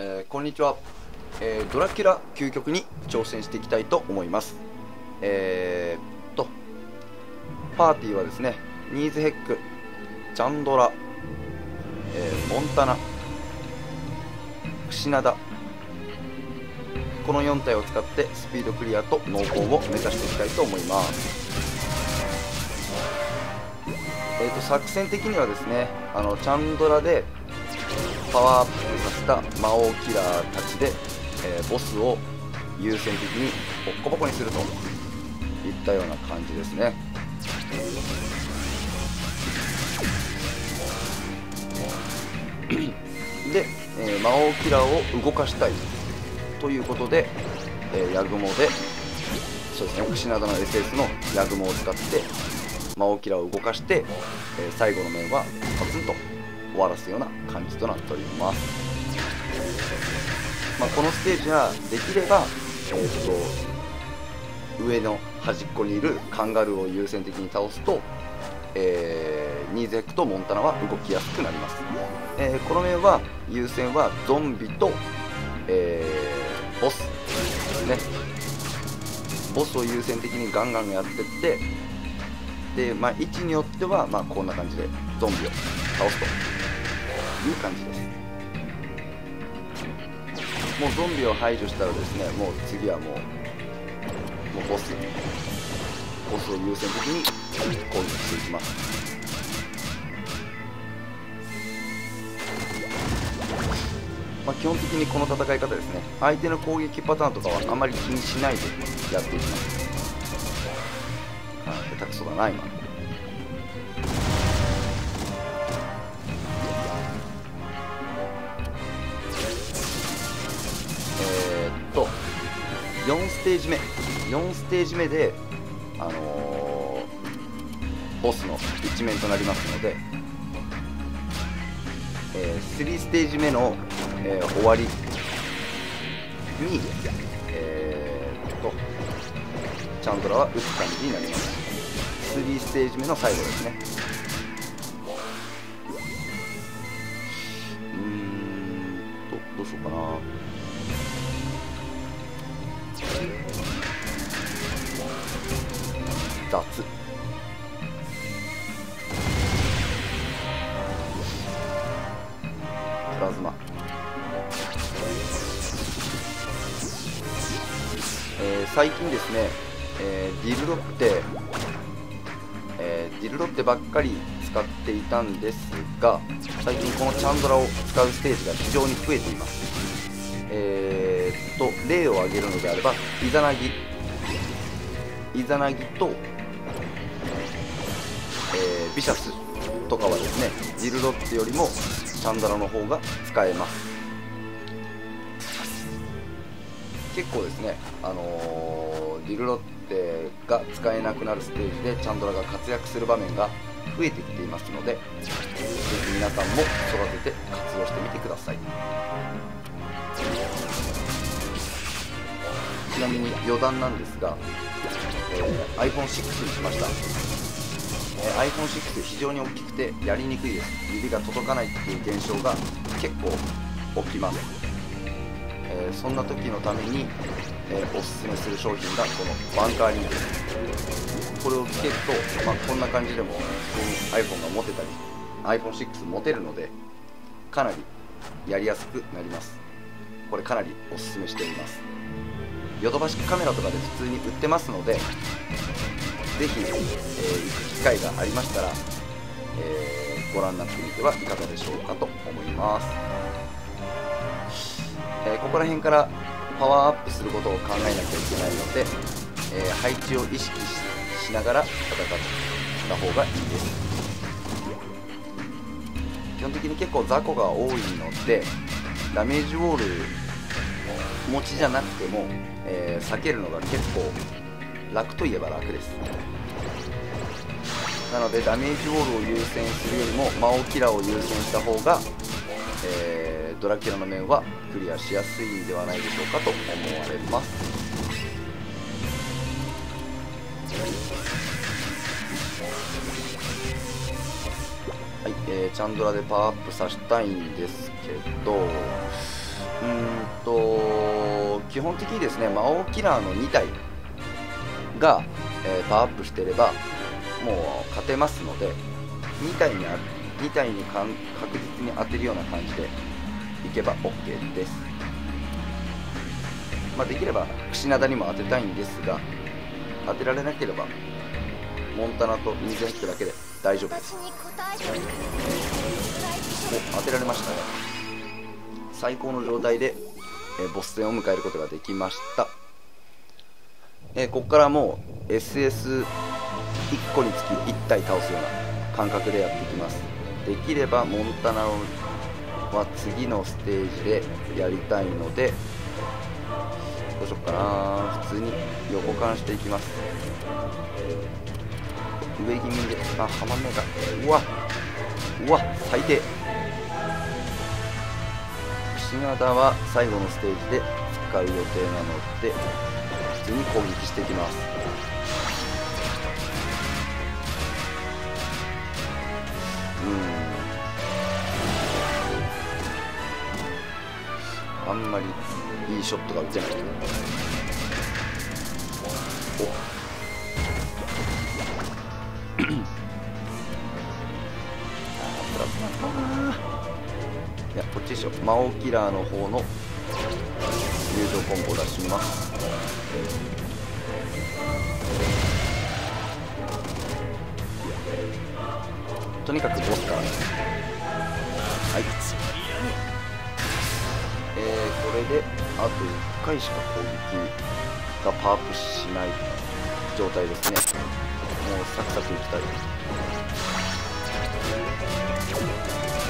えーこんにちは、えードラキュラ究極に挑戦していきたいと思います。えーっとパーティーはですねニーズヘックチャンドラ、えーモンタナクシナダこの4体を使ってスピードクリアと濃厚を目指していきたいと思います。えー、と作戦的にはですねあのチャンドラでパワーアップさせた魔王キラーたちで、えーボスを優先的にボッコボコにするといったような感じですね。で、えー魔王キラーを動かしたいということで、えーヤグモでそうですね串などの SS のヤグモを使って魔王キラーを動かして、えー最後の面はパツンと終わらすような感じとなっております、まあ、このステージはできれば、えー、と上の端っこにいるカンガルーを優先的に倒すと、えーニーゼックとモンタナは動きやすくなります、えーこの面は優先はゾンビと、えーボス。ですね。ボスを優先的にガンガンやってってで、まあ、位置によっては、まあ、こんな感じでゾンビを倒すという感じです。もうゾンビを排除したらですねもう次はもうもうボスボスを優先的に攻撃していきます。まあ、基本的にこの戦い方ですね相手の攻撃パターンとかはあまり気にしないでやっていきます。下手くそだな今。テージ目4ステージ目であのーボスの一面となりますので、えー3ステージ目の、えー終わりに、えーとチャンドラは打つ感じになります。3ステージ目の最後ですね。うんとどうしようかな。雑。プラズマ。えー最近ですね、えーディルロって、えーディルロってばっかり使っていたんですが最近このチャンドラを使うステージが非常に増えています。えーっと例を挙げるのであればイザナギイザナギと、えービシャスとかはですねディルロッテよりもチャンドラの方が使えます。結構ですね、あのーディルロッテが使えなくなるステージでチャンドラが活躍する場面が増えてきていますのでぜひ皆さんも育てて活用してみてください。ちなみに余談なんですが、えー iPhone6 にしました、えー iPhone6 非常に大きくてやりにくいです。指が届かないっていう現象が結構起きます。えーそんな時のために、えーおすすめする商品がこのバンカーリングこれをつけると、まあ、こんな感じでも普通に iPhone が持てたり iPhone6 持てるのでかなりやりやすくなります。これかなりおすすめしております。ヨドバシカメラとかで普通に売ってますのでぜひ、えー行く機会がありましたら、えーご覧になってみてはいかがでしょうかと思います。えーここら辺からパワーアップすることを考えなきゃいけないので、え配置を意識ししながら戦った方がいいです。基本的に結構雑魚が多いのでダメージウォール持ちじゃなくても、えー避けるのが結構楽といえば楽です。なのでダメージウォールを優先するよりも魔王キラーを優先した方が、えードラキュラの面はクリアしやすいんではないでしょうかと思われます。はい、えーチャンドラでパワーアップさせたいんですけどうー基本的にですね魔王キラーの2体が、えー、パワーアップしてればもう勝てますので2体にあ2体にかん確実に当てるような感じでいけば OK です、まあ、できれば串灘にも当てたいんですが当てられなければモンタナとニーゼヘックだけで大丈夫です。お当てられましたね。最高の状態で、えー、ボス戦を迎えることができました。えー、ここからもう SS1 個につき1体倒すような感覚でやっていきます。できればモンタナは次のステージでやりたいのでどうしよっかな。普通に横貫していきます。上気味であはまんねえかうわうわ最低。菱形は最後のステージで使う予定なので普通に攻撃していきます。うん。あんまりいいショットが打てないおいやこっしょ魔王キラーの方の友情コンボを出します。とにかくボスから。はい。えー、これであと1回しか攻撃がパワーアップしない状態ですね。もうサクサクいきたい。です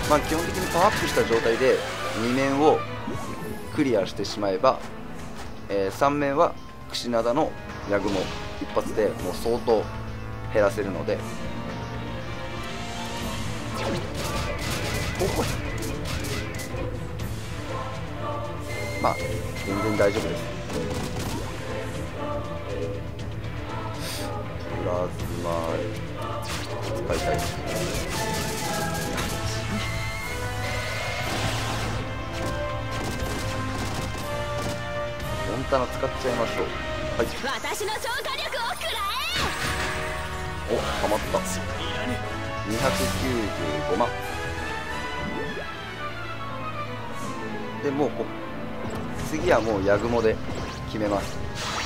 まあ、基本的にパワーアップした状態で2面をクリアしてしまえば、えー、3面は櫛灘のヤグモ一発でもう相当減らせるので。まあ全然大丈夫です。タナ使っちゃいましょう。はい。私の超火力を食らえおはまった295万。でもうこ次はもうヤグモで決めます。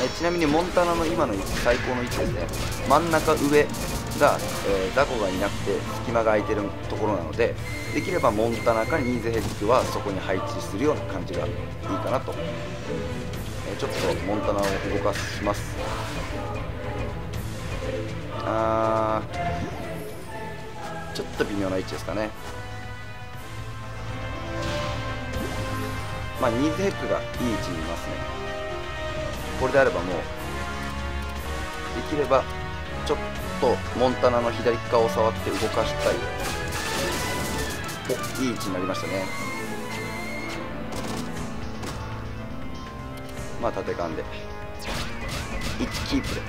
えちなみにモンタナの今の位置最高の位置ですね。真ん中上が、えー、ザコがいなくて隙間が空いてるところなのでできればモンタナかニーゼヘックはそこに配置するような感じがいいかなと。ちょっとモンタナを動かします。あーちょっと微妙な位置ですかね。まあニーズヘックがいい位置にいますね。これであればもうできればちょっとモンタナの左側を触って動かしたい。おいい位置になりましたね。まあ縦勘で。1キープで。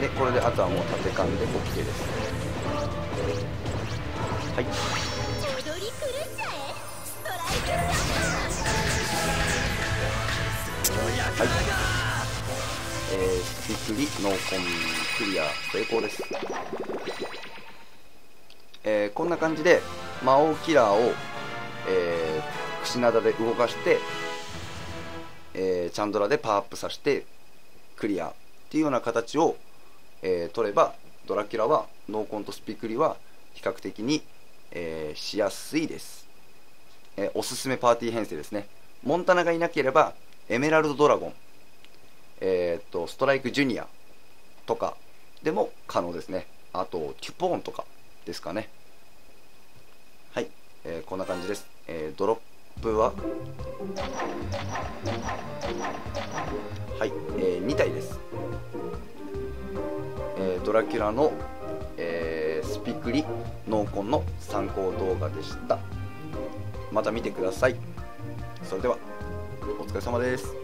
でこれであとはもう縦勘で OK です。はい。はい。えー、スピクリノーコンクリア成功です。えー、こんな感じで魔王キラーを、えー、串灘で動かして、えー、チャンドラでパワーアップさせてクリアっていうような形を、えー、取ればドラキュラはノーコンとスピクリは比較的に、えー、しやすいです、えー、おすすめパーティー編成ですね。モンタナがいなければエメラルドドラゴン、えー、とストライクジュニアとかでも可能ですね。あとキュポーンとかですかね、えー、こんな感じです、えー、ドロップは？はい、えー、2体です、えー、ドラキュラの、えー、スピクリ濃紺の参考動画でした。また見てください。それではお疲れ様です。